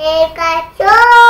Pikachu!